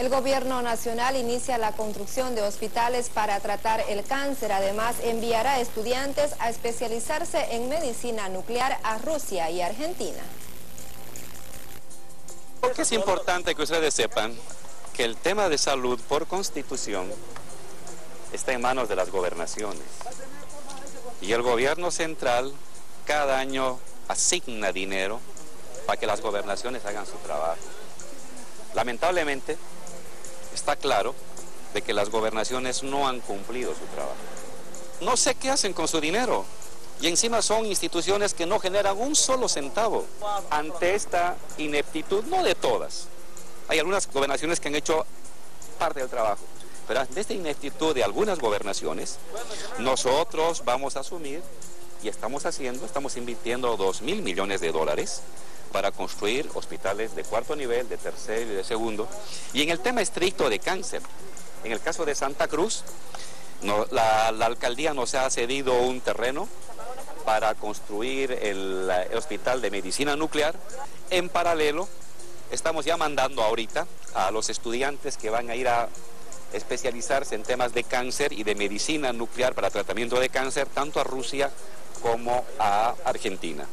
El gobierno nacional inicia la construcción de hospitales para tratar el cáncer. Además, enviará estudiantes a especializarse en medicina nuclear a Rusia y Argentina. Porque es importante que ustedes sepan que el tema de salud por constitución está en manos de las gobernaciones. Y el gobierno central cada año asigna dinero para que las gobernaciones hagan su trabajo. Lamentablemente, está claro de que las gobernaciones no han cumplido su trabajo. No sé qué hacen con su dinero. Y encima son instituciones que no generan un solo centavo ante esta ineptitud, no de todas. Hay algunas gobernaciones que han hecho parte del trabajo, pero ante esta ineptitud de algunas gobernaciones, nosotros vamos a asumir y estamos haciendo, estamos invirtiendo 2 mil millones de dólares para construir hospitales de cuarto nivel, de tercero y de segundo. Y en el tema estricto de cáncer, en el caso de Santa Cruz, la, alcaldía nos ha cedido un terreno para construir el, hospital de medicina nuclear. En paralelo, estamos ya mandando ahorita a los estudiantes que van a ir a especializarse en temas de cáncer y de medicina nuclear para tratamiento de cáncer, tanto a Rusia como a Argentina.